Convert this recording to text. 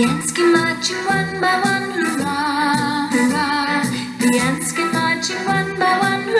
The ants marching one by one, hurrah, hurrah. The ants marching one by one, hurrah.